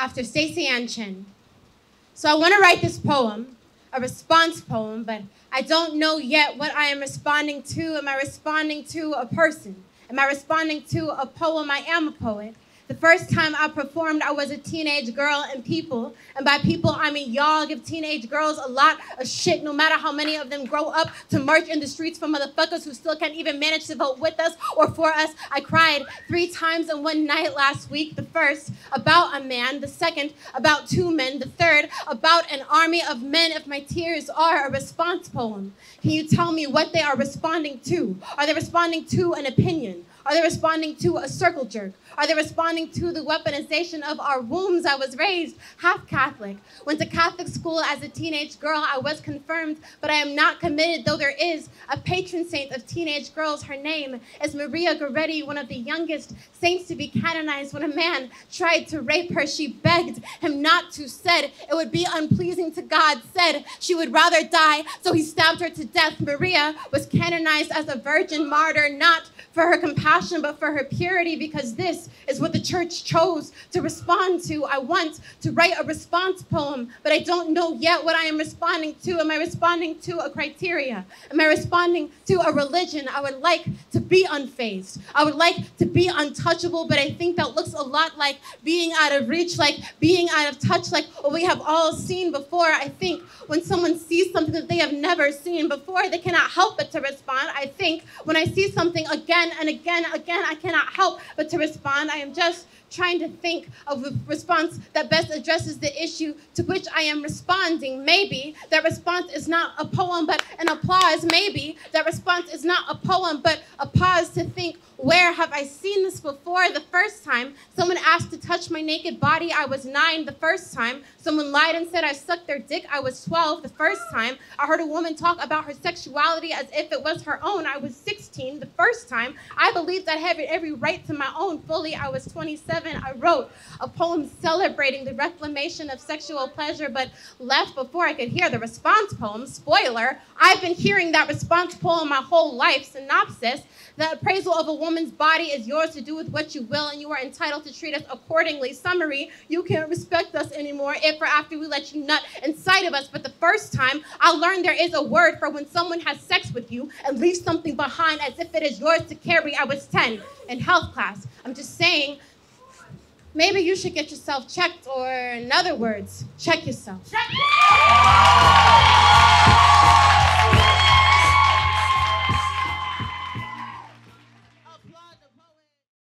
after Staceyann Chin. So I want to write this poem, a response poem, but I don't know yet what I am responding to. Am I responding to a person? Am I responding to a poem? I am a poet. The first time I performed, I was a teenage girl, and people, and by people, I mean y'all, give teenage girls a lot of shit, no matter how many of them grow up to march in the streets for motherfuckers who still can't even manage to vote with us or for us. I cried three times in one night last week. The first, about a man. The second, about two men. The third, about an army of men. If my tears are a response poem, can you tell me what they are responding to? Are they responding to an opinion? Are they responding to a circle jerk? Are they responding to the weaponization of our wombs? I was raised half Catholic. Went to Catholic school as a teenage girl. I was confirmed, but I am not committed, though there is a patron saint of teenage girls. Her name is Maria Goretti, one of the youngest saints to be canonized. When a man tried to rape her, she begged him not to, said it would be unpleasing to God, said she would rather die, so he stabbed her to death. Maria was canonized as a virgin martyr, not for her compassion, but for her purity, because this is what the church chose to respond to. I want to write a response poem, but I don't know yet what I am responding to. Am I responding to a criteria? Am I responding to a religion? I would like to be unfazed. I would like to be untouchable, but I think that looks a lot like being out of reach, like being out of touch, like what we have all seen before. I think when someone sees something that they have never seen before, they cannot help but to respond. I think when I see something again and again, and again, I cannot help but to respond. I am just trying to think of a response that best addresses the issue to which I am responding. Maybe that response is not a poem, but an applause. Maybe that response is not a poem, but a pause to think, where have I seen this before? The first time someone asked to touch my naked body, I was nine. The first time someone lied and said I sucked their dick, I was 12. The first time I heard a woman talk about her sexuality as if it was her own, I was 16. The first time I believed I had every right to my own fully, I was 27. I wrote a poem celebrating the reclamation of sexual pleasure, but left before I could hear the response poem. Spoiler, I've been hearing that response poem my whole life. Synopsis the appraisal of a woman's body is yours to do with what you will, and you are entitled to treat us accordingly. Summary, you can't respect us anymore if or after we let you nut inside of us. But the first time, I learned there is a word for when someone has sex with you and leaves something behind as if it is yours to carry. I was 10 in health class. I'm just saying, maybe you should get yourself checked, or in other words, check yourself. Check